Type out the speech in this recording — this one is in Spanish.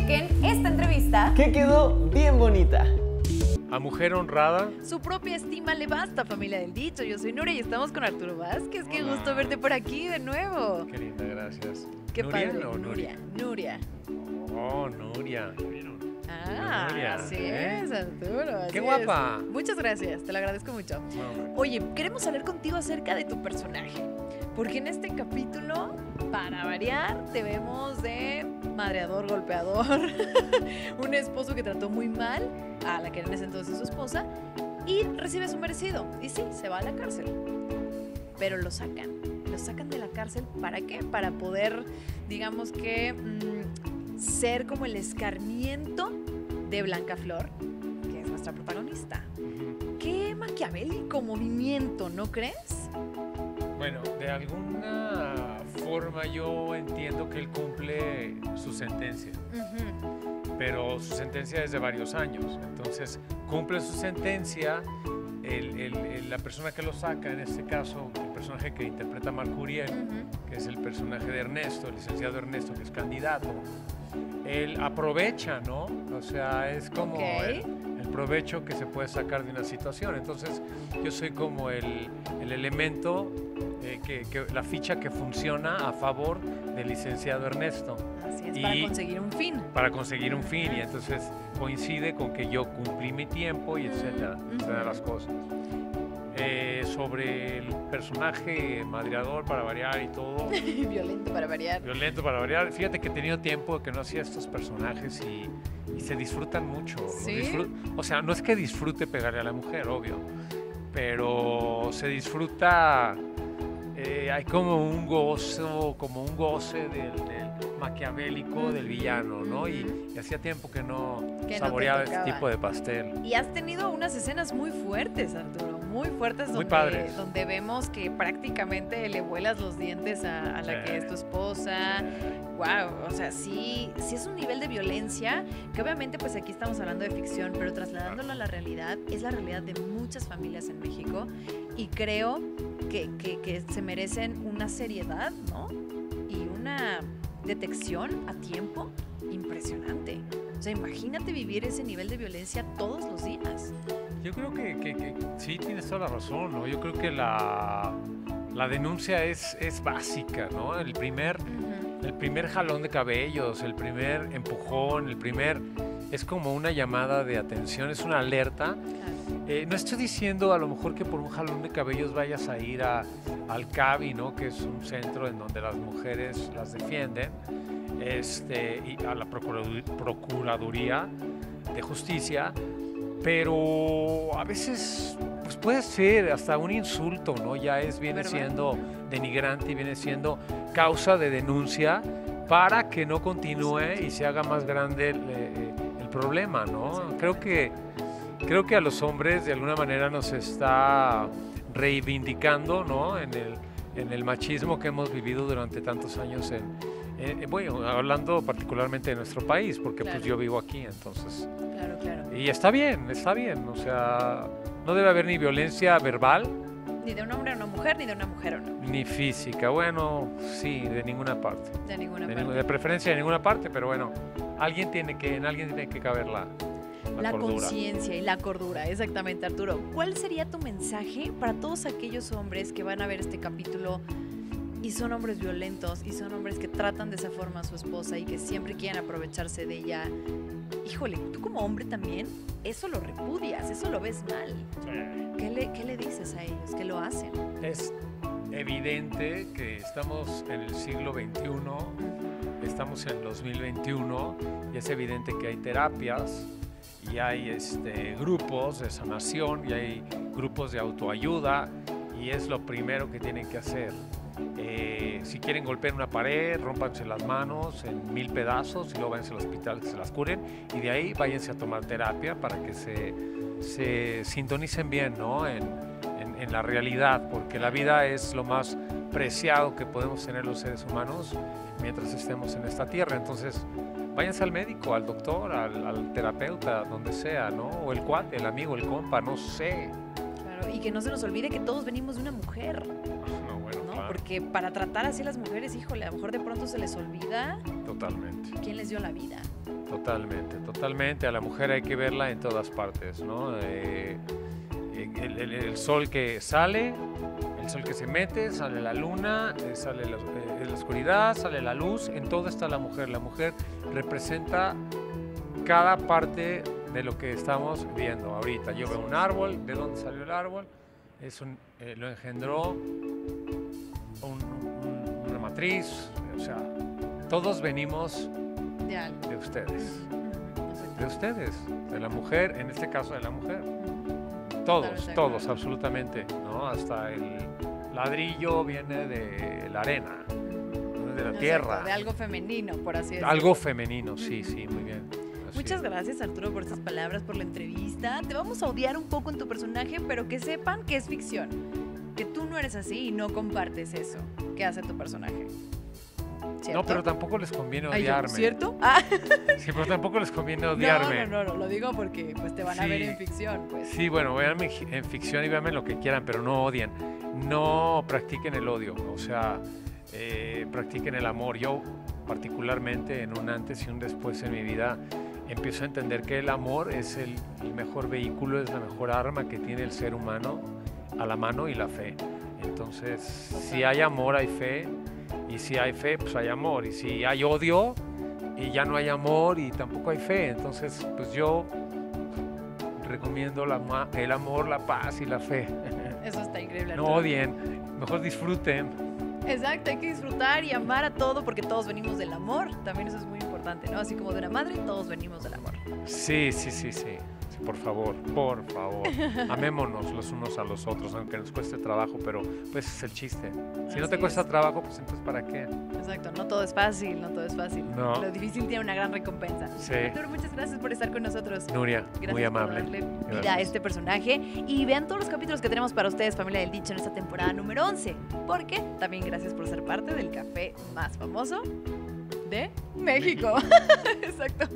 Chequen esta entrevista. Que quedó bien bonita. A mujer honrada. Su propia estima le basta, familia del dicho. Yo soy Nuria y estamos con Arturo Vázquez. Qué Hola. gusto verte por aquí de nuevo. Qué linda, gracias. Qué ¿Nuria padre. o Nuria? Nuria. Oh, Nuria. Ah, Nuria, así ¿eh? es, Arturo. así Qué es. guapa. Muchas gracias, te lo agradezco mucho. Oye, queremos hablar contigo acerca de tu personaje. Porque en este capítulo, para variar, te vemos de madreador, golpeador, un esposo que trató muy mal a la que era en ese entonces su esposa y recibe su merecido. Y sí, se va a la cárcel. Pero lo sacan. Lo sacan de la cárcel. ¿Para qué? Para poder, digamos que, mm, ser como el escarmiento de Blanca Flor, que es nuestra protagonista. Qué maquiavélico movimiento, ¿no crees? Bueno, de alguna forma yo entiendo que él cumple su sentencia, pero su sentencia es de varios años. Entonces, cumple su sentencia, el- el- el- la persona que lo saca, en este caso, el personaje que interpreta Marcuriel, Ujú. que es el personaje de Ernesto, el licenciado Ernesto, que es candidato, él aprovecha, ¿no? O sea, es como el provecho que se puede sacar de una situación. Entonces, yo soy como el, el elemento, eh, que, que- la ficha que funciona a favor del licenciado Ernesto Así es, para Y- conseguir un fin. para conseguir un fin y entonces coincide con que yo cumplí mi tiempo y etcétera, etcétera de las cosas. Sobre el personaje madreador para variar y todo, Violento para variar. violento para variar. Fíjate que he tenido tiempo que no hacía estos personajes y, y se disfrutan mucho. ¿Sí? disfrut- o sea, no es que disfrute pegarle a la mujer, obvio, pero se disfruta. eh, hay como un gozo, como un goce del, del maquiavélico del villano, ¿no? Y, hacía tiempo que no Que no saboreaba este tipo de pastel. Y has tenido unas escenas muy fuertes, Arturo, muy fuertes Muy donde, padres. donde vemos que prácticamente le vuelas los dientes a, a la Sí. que es tu esposa. Wow, o sea, sí, sí es un nivel de violencia que obviamente pues aquí estamos hablando de ficción, pero trasladándolo a la realidad, es la realidad de muchas familias en México y creo que, que- que se merecen una seriedad, ¿no? Y una detección a tiempo impresionante. O sea, imagínate vivir ese nivel de violencia todos los días. Yo creo que, que- que sí tienes toda la razón, ¿no? Yo creo que la, la denuncia es, es básica, ¿no? El primer, el primer jalón de cabellos, el primer empujón, el primer... Es como una llamada de atención, es una alerta. Eh, no estoy diciendo a lo mejor que por un jalón de cabellos vayas a ir a, al CABI, ¿no? que es un centro en donde las mujeres las defienden, este, y a la Procuradu- Procuraduría de Justicia, pero a veces pues puede ser hasta un insulto, ¿no? Ya es, viene ¿Verdad? siendo denigrante y viene siendo causa de denuncia para que no continúe y se haga más grande el, eh, el problema, ¿no? Creo que, creo que a los hombres de alguna manera nos está reivindicando, ¿no? En el, en el machismo que hemos vivido durante tantos años en, en- bueno, hablando particularmente de nuestro país, porque Claro. pues yo vivo aquí, entonces. Claro, claro. Y está bien, está bien, o sea, no debe haber ni violencia verbal Ni de un hombre a una mujer, ni de una mujer a una. ni física, bueno, sí, de ninguna parte. De ninguna De, parte. ninguna- de preferencia de ninguna parte, pero bueno, alguien tiene que, en alguien tiene que caber la, la conciencia y la cordura, exactamente, Arturo. ¿Cuál sería tu mensaje para todos aquellos hombres que van a ver este capítulo y son hombres violentos y son hombres que tratan de esa forma a su esposa y que siempre quieren aprovecharse de ella? Híjole, tú como hombre también, eso lo repudias, eso lo ves mal. ¿Qué le, qué le dices a ellos? ¿Qué lo hacen? Es evidente que estamos en el siglo XXI, estamos en el 2021 y es evidente que hay terapias y hay este, grupos de sanación y hay grupos de autoayuda y es lo primero que tienen que hacer. Eh, si quieren golpear una pared, rompanse las manos en mil pedazos y luego váyanse al hospital que se las curen y de ahí váyanse a tomar terapia para que se, se sintonicen bien ¿no? en, en- en la realidad, porque la vida es lo más preciado que podemos tener los seres humanos mientras estemos en esta tierra. Entonces, váyanse al médico, al doctor, al, al terapeuta, donde sea, ¿no? O el cuate, el amigo, el compa, no sé. Claro, y que no se nos olvide que todos venimos de una mujer. No, bueno, ¿no? claro. Porque para tratar así a las mujeres, híjole, a lo mejor de pronto se les olvida totalmente. quién les dio la vida. Totalmente, totalmente. A la mujer hay que verla en todas partes, ¿no? Eh, el, el- el sol que sale, el sol que se mete, sale la luna, eh, sale la, eh, la oscuridad, sale la luz, en todo está la mujer. La mujer representa cada parte de lo que estamos viendo ahorita. Yo veo un árbol, ¿de dónde salió el árbol? Es un, eh, lo engendró un- un- una matriz, o sea, todos venimos De algo. de ustedes, soy de ustedes, de la mujer, en este caso de la mujer. Todos, todos, absolutamente, ¿no? Hasta el ladrillo viene de la arena, de la tierra. De algo femenino, por así decirlo. Algo femenino, sí, sí, muy bien. Así Muchas es. gracias Arturo por estas palabras, por la entrevista. Te vamos a odiar un poco en tu personaje, pero que sepan que es ficción. Que tú no eres así y no compartes eso que hace tu personaje. ¿Cierto? No, pero tampoco les conviene Ay, odiarme. ¿Cierto? Ah, Sí, pero tampoco les conviene odiarme. no, no, no, lo digo porque pues te van a ver en ficción, pues. Sí, bueno, véanme en ficción y véanme lo que quieran, pero no odien. No practiquen el odio, o sea, eh, practiquen el amor. Yo, particularmente, en un antes y un después en mi vida, empiezo a entender que el amor es el, el mejor vehículo, es la mejor arma que tiene el ser humano a la mano y la fe. Entonces, si hay amor, hay fe, y si hay fe, pues hay amor, y si hay odio, y ya no hay amor y tampoco hay fe. Entonces, pues yo recomiendo la el amor, la paz y la fe. Eso está increíble. No odien, mejor disfruten. Exacto, hay que disfrutar y amar a todo porque todos venimos del amor. También eso es muy importante, ¿no? Así como de una madre, todos venimos del amor. Sí, sí, sí, sí. Por favor, por favor. Amémonos los unos a los otros, aunque nos cueste trabajo, pero pues es el chiste. Si no te cuesta es. trabajo, pues entonces ¿para qué? Exacto, no todo es fácil, no todo es fácil. No. Lo difícil tiene una gran recompensa. Sí. Arturo, muchas gracias por estar con nosotros. Nuria, Gracias muy amable. por darle vida a este personaje. Y vean todos los capítulos que tenemos para ustedes, Familia del Dicho, en esta temporada número 11. Porque también gracias por ser parte del café más famoso de México. Exacto.